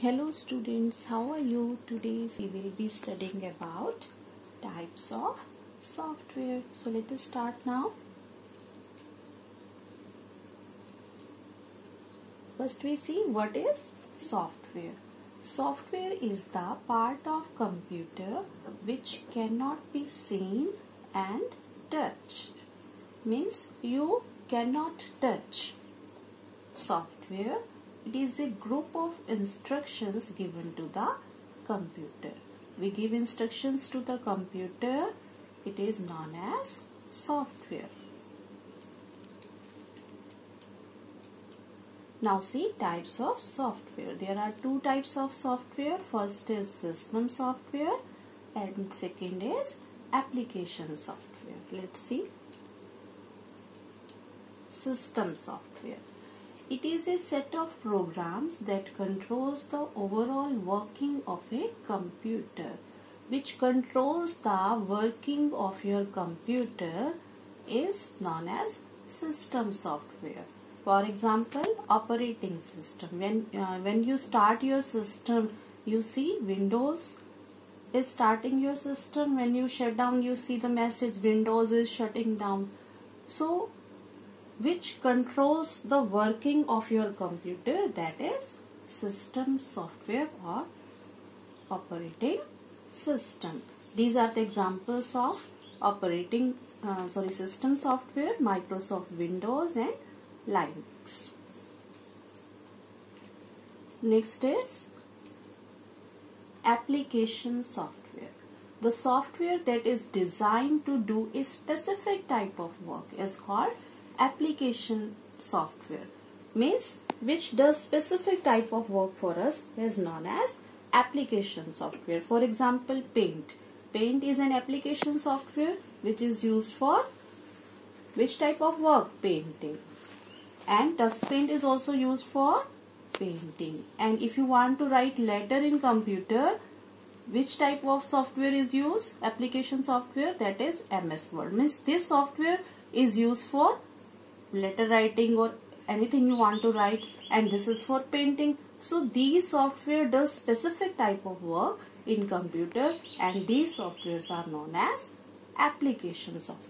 Hello students, how are you? Today we will be studying about types of software. So let us start now. First we see what is software. Software is the part of computer which cannot be seen and touched. Means you cannot touch software it is a group of instructions given to the computer. We give instructions to the computer. It is known as software. Now see types of software. There are two types of software. First is system software and second is application software. Let's see. System software it is a set of programs that controls the overall working of a computer. Which controls the working of your computer is known as system software. For example, operating system. When, uh, when you start your system, you see Windows is starting your system. When you shut down, you see the message Windows is shutting down. So which controls the working of your computer that is system software or operating system. These are the examples of operating uh, sorry system software microsoft windows and linux. Next is application software. The software that is designed to do a specific type of work is called application software means which does specific type of work for us is known as application software. For example paint. Paint is an application software which is used for which type of work? Painting. And tux paint is also used for painting. And if you want to write letter in computer which type of software is used? Application software that is ms word. Means this software is used for letter writing or anything you want to write and this is for painting. So these software does specific type of work in computer and these softwares are known as application software